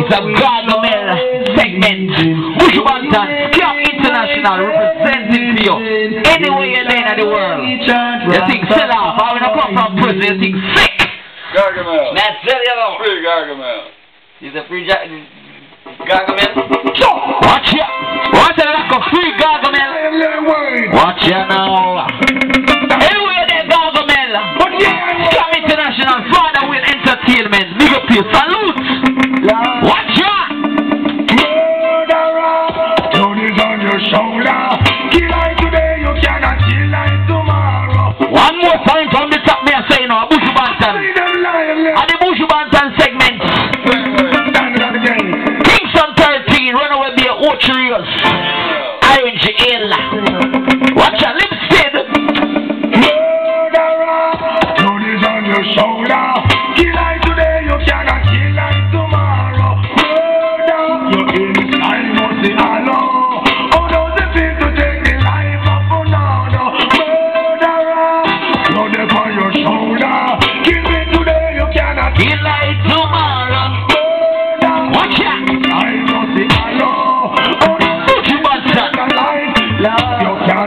It's a Gargamel segment. Buju Banton, Camp International representing you. Anywhere you're in the world. You think sell off. I will come from prison. You think sick. Gargamel. That's it, you know. Free Gargamel. He's a free ja- Gargamel. Watch ya. Watch ya like a free Gargamel. Watch ya now. Anywhere there, Gargamel. Skam International, Father Will Entertainment. Big up to you. Orange Ella. Watch out,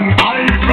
I.